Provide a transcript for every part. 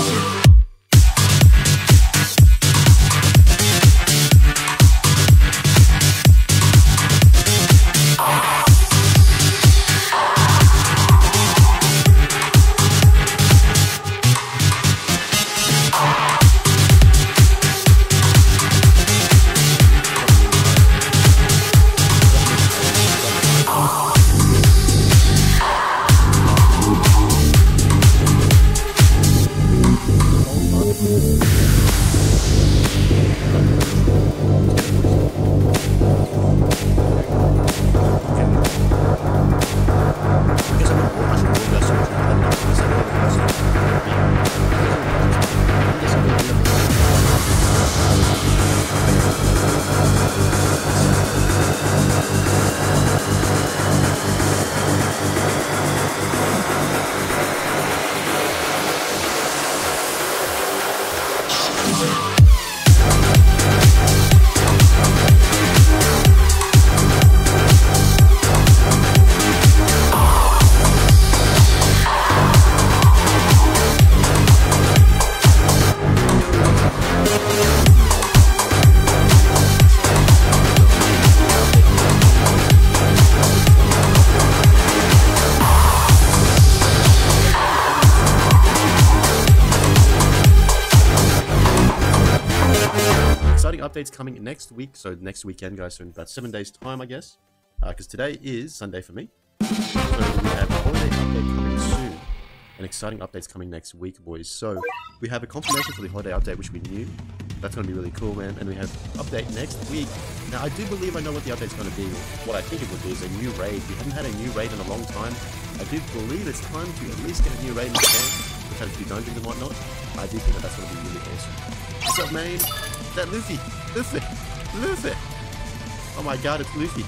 music. Updates coming next week. So next weekend, guys. So in about seven days' time, I guess. Because uh, today is Sunday for me. So we have a holiday update coming soon. And exciting updates coming next week, boys. So we have a confirmation for the holiday update, which we knew. That's going to be really cool, man. And we have update next week. Now, I do believe I know what the update's going to be. What I think it would be is a new raid. We haven't had a new raid in a long time. I do believe it's time to at least get a new raid in the game. We've had a few dungeons and whatnot. I do think that that's going to be really awesome. What's up, man? Is that Luffy? Luffy! Luffy! Oh my god, it's Luffy.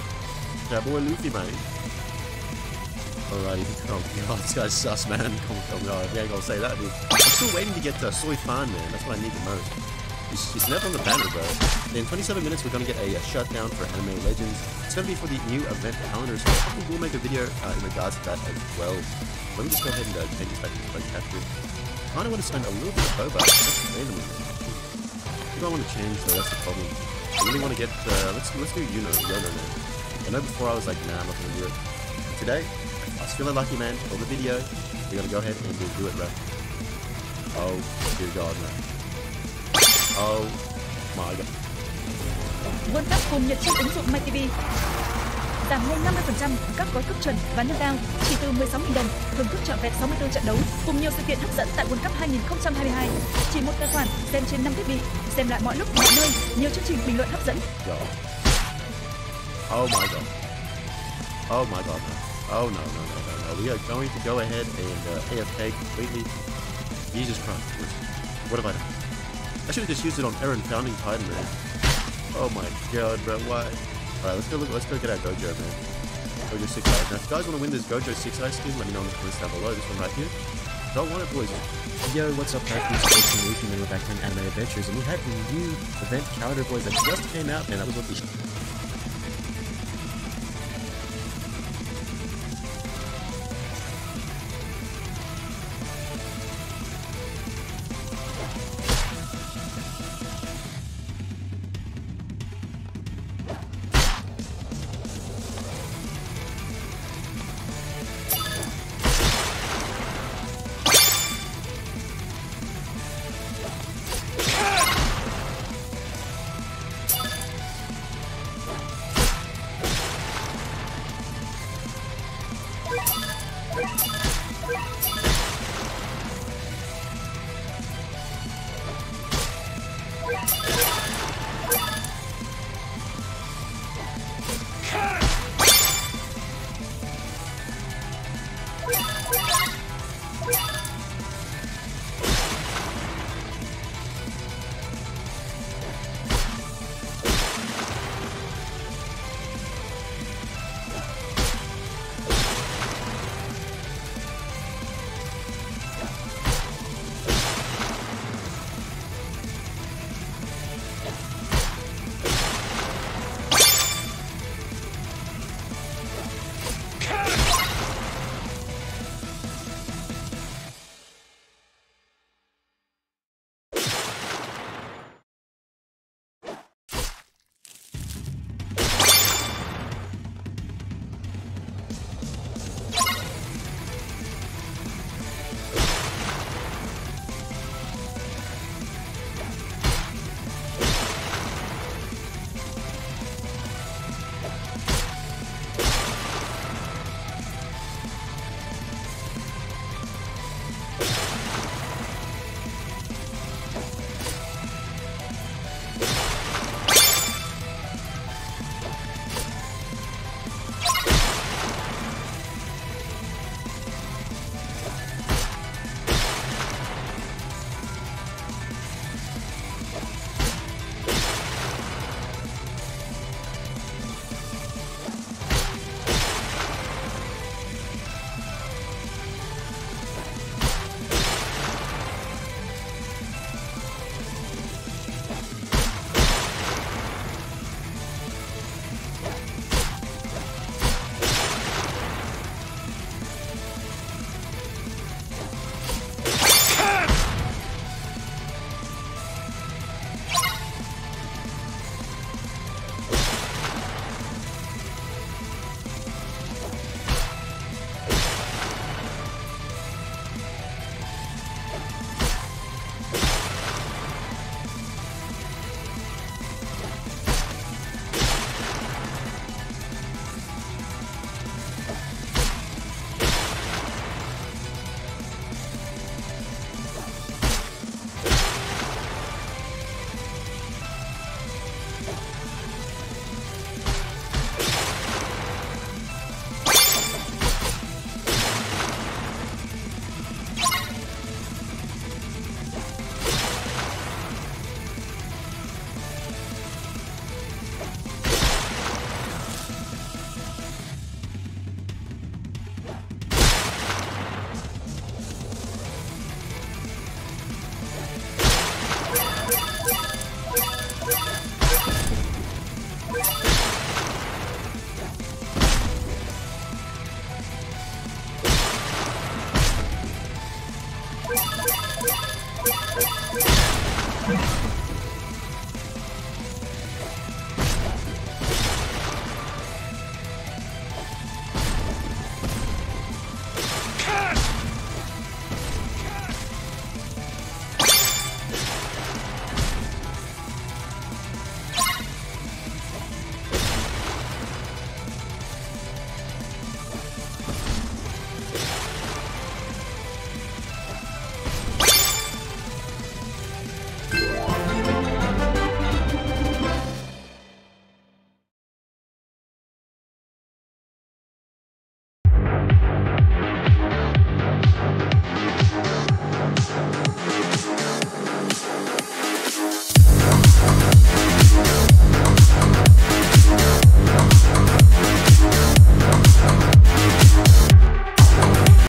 That boy Luffy, man. Alrighty, oh god, this guy's sus, man. Oh, oh god, I gonna say that, dude. I'm still waiting to get uh, Soy Fan, man. That's what I need the most. He's, he's never on the banner, bro. In 27 minutes, we're gonna get a, a shutdown for Anime Legends. It's gonna be for the new event calendar, so will make a video uh, in regards to that as well. Let me just go ahead and uh, change this back to play capture. I kinda wanna spend a little bit of Boba. Randomly. Do I wanna change though? That's the problem. I really wanna get, uh, let's, let's do Yuno, Yono now. I know before I was like, nah, I'm not gonna do it. Today, I was feeling lucky, man. For the video, we're gonna go ahead and we'll do it, bro. Oh, dear God, man. Oh, my God. World Cup cùng Nhật trên ứng dụng MyTV. Giảm ngay 50% các gói cước chuẩn và nâng cao chỉ từ 16.000 đồng, thưởng thức trọn vẹn 64 trận đấu cùng nhiều sự kiện hấp dẫn tại World Cup 2022. Chỉ một tài khoản xem trên 5 thiết bị, xem lại mọi lúc mọi nơi, nhiều chương trình bình luận hấp dẫn. Dạ. Oh my God. Oh my God. Oh, no, no, no, no, no. We are going to go ahead and uh, AFK completely. Jesus Christ. What have I done? I should have just used it on Aaron Founding Titan, man. Oh my god, bro, why? Alright, let's go look, let's go get our Gojo, man. Gojo 6 eyes. Now, if you guys want to win this Gojo 6 eye skin, let me know in the comments down below. This one right here. Don't want it, boys. Yo, what's up, Practice? It's Luffy, and we're back to Anime Adventures, and we have a new event calendar, boys, that just came out, and that was what